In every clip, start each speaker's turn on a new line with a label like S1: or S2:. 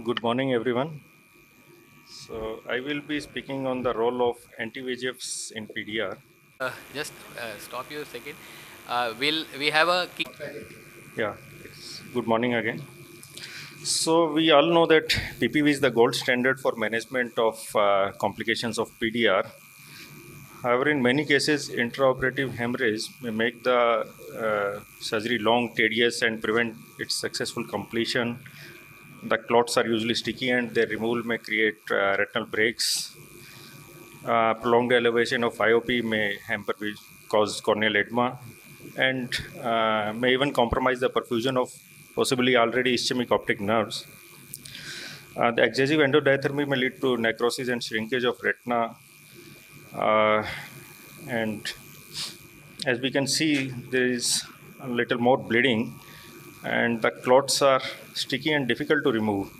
S1: Good morning, everyone. So, I will be speaking on the role of anti-VEGFs in PDR.
S2: Uh, just uh, stop you a second. Uh, we'll we have a key.
S1: Yeah, good morning again. So, we all know that PPV is the gold standard for management of uh, complications of PDR. However, in many cases, intraoperative hemorrhage may make the uh, surgery long, tedious, and prevent its successful completion. The clots are usually sticky, and their removal may create uh, retinal breaks. Uh, prolonged elevation of IOP may hamper, cause corneal edema, and uh, may even compromise the perfusion of possibly already ischemic optic nerves. Uh, the excessive endodiathermy may lead to necrosis and shrinkage of retina. Uh, and as we can see, there is a little more bleeding, and the clots are sticky and difficult to remove.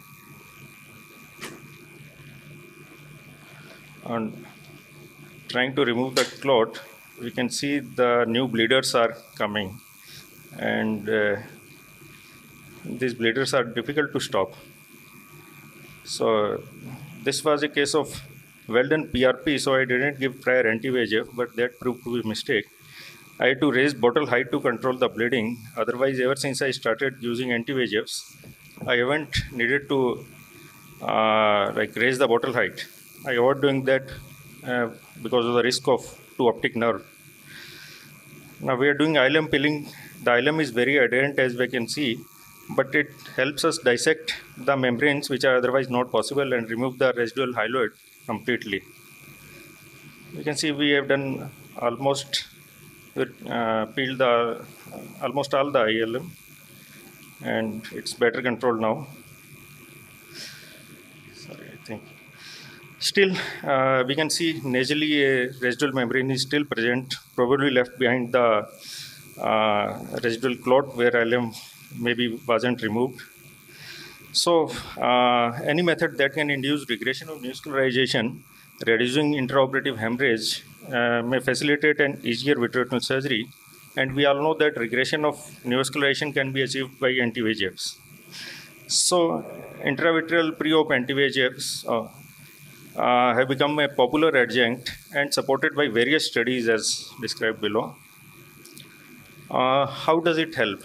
S1: And trying to remove the clot, we can see the new bleeders are coming, and uh, these bleeders are difficult to stop. So this was a case of well done PRP, so I didn't give prior anti-VEGF, but that proved to be a mistake. I had to raise bottle height to control the bleeding. Otherwise, ever since I started using anti-VEGFs, I haven't needed to uh, like raise the bottle height. I avoid doing that uh, because of the risk of to optic nerve. Now we are doing ILM peeling. The ILM is very adherent as we can see, but it helps us dissect the membranes which are otherwise not possible and remove the residual hyaloid completely. You can see we have done almost uh, peeled the almost all the ILM and it's better controlled now. Sorry, I think. Still, uh, we can see nasally a residual membrane is still present, probably left behind the uh, residual clot where ILM maybe wasn't removed. So, uh, any method that can induce regression of neovascularization, reducing intraoperative hemorrhage, uh, may facilitate an easier vitreoretinal surgery. And we all know that regression of neovascularization can be achieved by anti-VEGFs. So, intravitreal pre-op anti-VEGFs uh, uh, have become a popular adjunct and supported by various studies as described below. Uh, how does it help?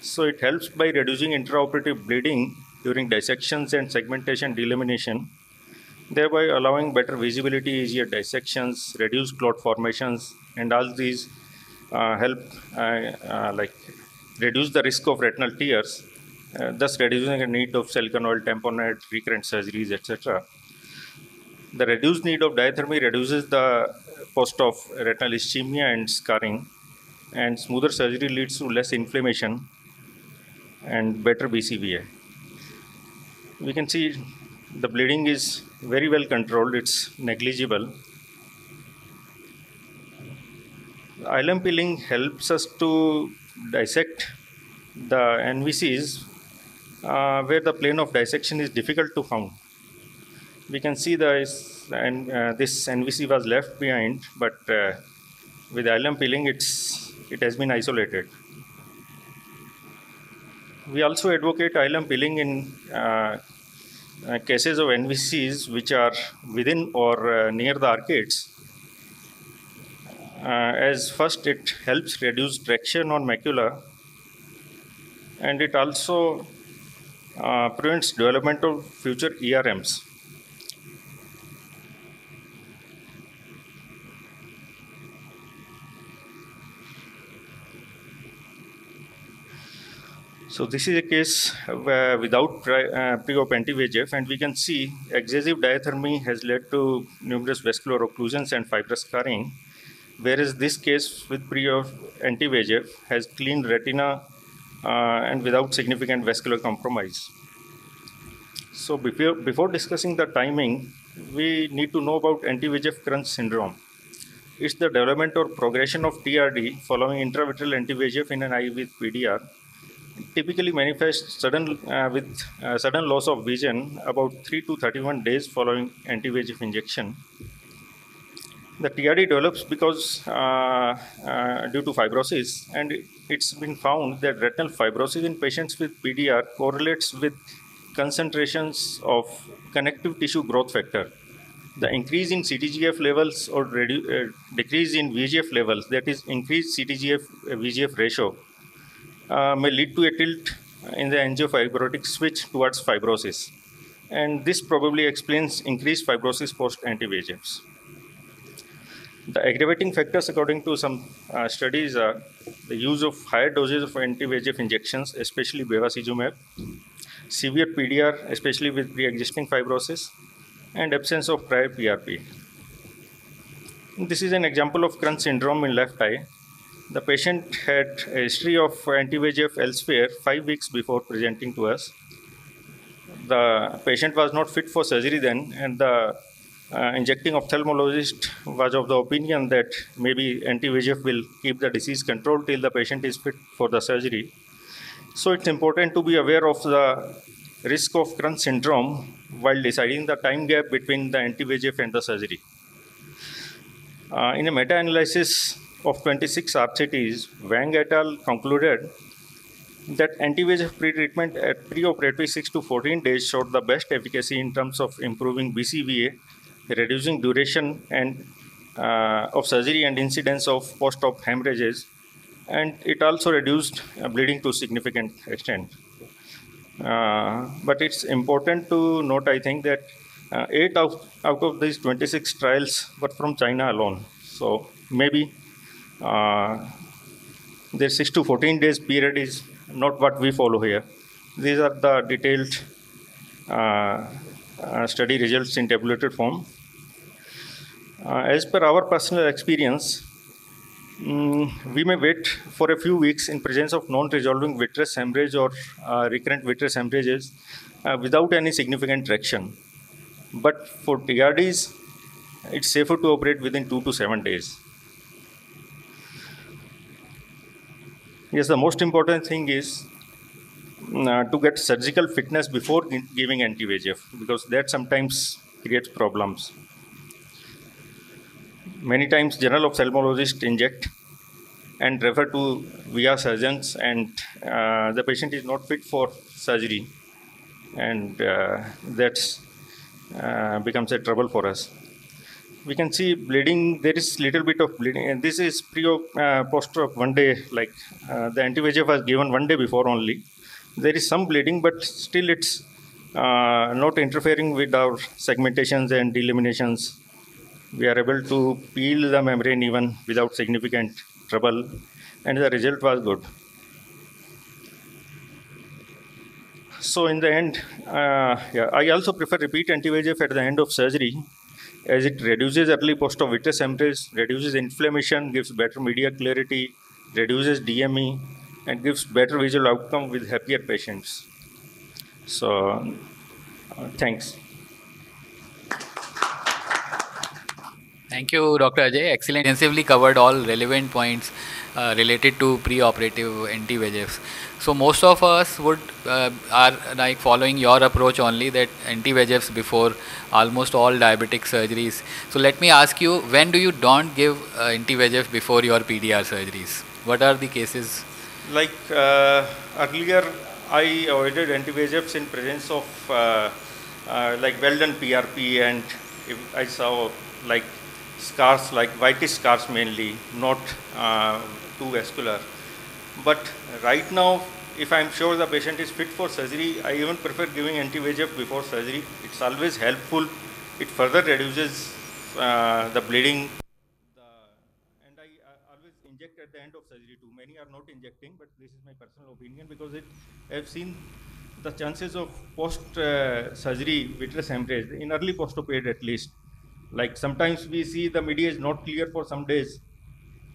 S1: So it helps by reducing intraoperative bleeding during dissections and segmentation delamination, thereby allowing better visibility, easier dissections, reduced clot formations, and all these uh, help uh, uh, like reduce the risk of retinal tears, uh, thus reducing the need of silicone oil tamponade, recurrent surgeries, etc. The reduced need of diathermy reduces the cost of retinal ischemia and scarring, and smoother surgery leads to less inflammation and better BCVA. We can see the bleeding is very well controlled, it's negligible. ILM peeling helps us to dissect the NVEs uh, where the plane of dissection is difficult to found. We can see the and uh, this NVE was left behind, but uh, with ILM peeling, it's it has been isolated. We also advocate ILM peeling in uh, cases of NVEs which are within or uh, near the arcades. Uh, as first, it helps reduce traction on macula, and it also uh, prevents development of future ERMs. So this is a case without pri- uh, pre-op anti-VEGF, and we can see excessive diathermy has led to numerous vascular occlusions and fibrous scarring, whereas this case with pre-op anti-VEGF has clean retina uh, and without significant vascular compromise. So before, before discussing the timing, we need to know about anti-VEGF crunch syndrome. It's the development or progression of TRD following intravitreal anti-VEGF in an eye with PDR typically manifests sudden uh, with uh, sudden loss of vision about 3 to 31 days following anti-VEGF injection. The TRD develops because uh, uh, due to fibrosis, and it, it's been found that retinal fibrosis in patients with PDR correlates with concentrations of connective tissue growth factor. The increase in CTGF levels or uh, decrease in VEGF levels, that is, increased CTGF uh, VEGF ratio, may lead to a tilt in the angiofibrotic switch towards fibrosis. And this probably explains increased fibrosis post anti VEGFs. The aggravating factors, according to some uh, studies, are the use of higher doses of anti-VEGF injections, especially bevacizumab, severe PDR, especially with pre-existing fibrosis, and absence of prior PRP. This is an example of Crunch syndrome in left eye. The patient had a history of anti-VEGF elsewhere five weeks before presenting to us. The patient was not fit for surgery then, and the uh, injecting ophthalmologist was of the opinion that maybe anti-VEGF will keep the disease controlled till the patient is fit for the surgery. So it's important to be aware of the risk of Crunch syndrome while deciding the time gap between the anti-VEGF and the surgery. Uh, in a meta-analysis of 26 RCTs, Wang et al. concluded that anti-VEGF pre-treatment at preoperative 6 to 14 days showed the best efficacy in terms of improving BCVA reducing duration and uh, of surgery and incidence of post-op hemorrhages, and it also reduced uh, bleeding to significant extent. Uh, but it's important to note, I think, that uh, eight out, out of these 26 trials were from China alone. So maybe their 6 to 14 days period is not what we follow here. These are the detailed uh, uh, study results in tabulated form. Uh, as per our personal experience, um, we may wait for a few weeks in presence of non-resolving vitreous hemorrhage or uh, recurrent vitreous hemorrhages uh, without any significant traction. But for TRDs, it's safer to operate within two to seven days. Yes, the most important thing is uh, to get surgical fitness before giving anti-VEGF because that sometimes creates problems. Many times general ophthalmologists inject and refer to VR surgeons and uh, the patient is not fit for surgery and uh, that's uh, becomes a trouble for us. We can see bleeding, there is little bit of bleeding and this is pre uh, post of one day like uh, the anti-VEGF was given one day before only there is some bleeding, but still it's uh, not interfering with our segmentations and eliminations. We are able to peel the membrane even without significant trouble, and the result was good. So in the end, uh, yeah, I also prefer repeat anti-VEGF at the end of surgery as it reduces early post-op vitreous hemorrhage, reduces inflammation, gives better media clarity, reduces DME, and gives better visual outcome with happier patients. So, uh, thanks.
S2: Thank you, Dr. Ajay. Excellent. Extensively covered all relevant points uh, related to pre-operative anti-VEGFs. So most of us would uh, are like following your approach only that anti-VEGFs before almost all diabetic surgeries. So let me ask you, when do you don't give uh, anti-VEGF before your PDR surgeries? What are the cases?
S1: Like uh, earlier, I avoided anti-VEGFs in presence of uh, like well done PRP and if I saw like scars like whitish scars mainly, not uh, too vascular. But right now, if I'm sure the patient is fit for surgery, I even prefer giving anti-VEGF before surgery. It's always helpful. It further reduces uh, the bleeding. And I uh, always inject at the end of surgery too. Many are not injecting, but this is my personal opinion because it, I've seen the chances of post-surgery uh, vitreous hemorrhage in early post-op period at least. Like sometimes we see the media is not clear for some days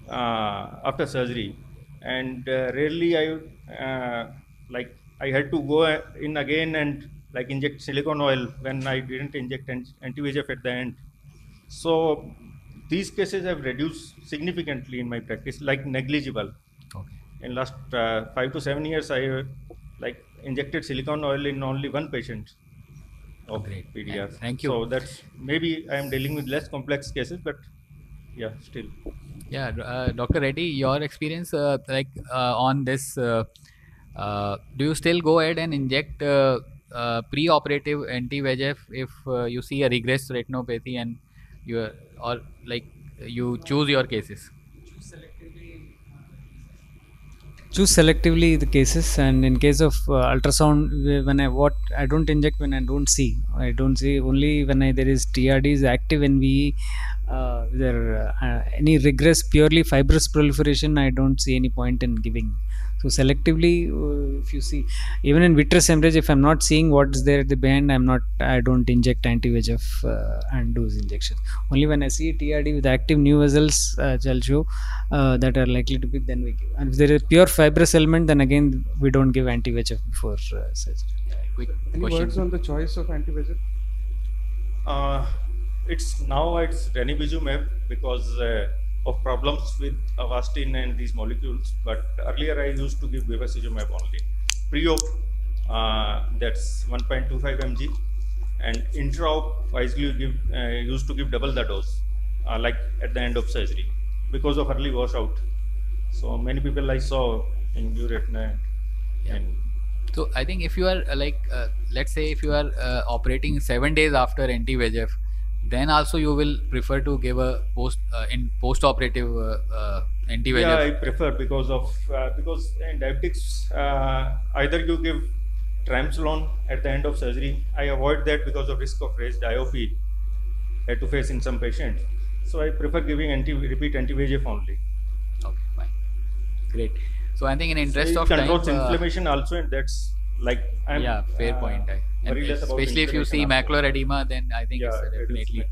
S1: uh, after surgery and uh, rarely I uh, like I had to go in again and like inject silicone oil when I didn't inject anti-VEGF at the end. So these cases have reduced significantly in my practice, like negligible. Okay. In last uh, five to seven years, I uh, like injected silicone oil in only one patient of
S2: Great.
S1: PDR.
S2: Thank you.
S1: So that's maybe I am dealing with less complex cases, but yeah, still.
S2: Yeah, uh, Dr. Reddy, your experience uh, like uh, on this, uh, uh, do you still go ahead and inject uh, uh, pre-operative anti-VEGF if uh, you see a regress retinopathy and you are, or like you choose your cases?
S3: Choose selectively the cases and in case of uh, ultrasound when i what i don't inject when i don't see. I don't see only when I, there is trd is active nve uh, there uh, any regress purely fibrous proliferation i don't see any point in giving so selectively uh, if you see even in vitreous hemorrhage if i'm not seeing what's there at the band i'm not i don't inject anti-vegf uh, and dose injections only when i see trd with active new vessels uh, i'll show uh, that are likely to be then we give and if there is pure fibrous element then again we don't give anti-vegf before uh, surgery
S2: Quick
S4: Any
S2: question.
S4: words on the choice of anti-VEGF?
S1: It's now it's ranibizumab because uh, of problems with avastin and these molecules. But earlier I used to give bevacizumab only. Pre-op, uh, that's 1.25 mg, and intra-op I give uh, used to give double the dose, uh, like at the end of surgery, because of early washout. So many people I saw in your retina
S2: Yeah.
S1: and
S2: So I think if you are uh, like, uh, let's say if you are uh, operating seven days after anti-VEGF, then also you will prefer to give a post uh, in post-operative uh, uh, anti-VEGF.
S1: Yeah, I prefer because of uh, because in diabetics uh, either you give triamcinolone at the end of surgery. I avoid that because of risk of raised IOP had to face in some patients. So I prefer giving anti repeat anti VEGF only.
S2: Okay, fine, great. So I think in interest
S1: So
S2: of time,
S1: controls
S2: uh,
S1: inflammation also, and that's like I'm
S2: yeah, fair
S1: uh,
S2: point. I, and
S1: worry less about
S2: especially if you see macular edema, then I think
S1: Yeah,
S2: it's definitely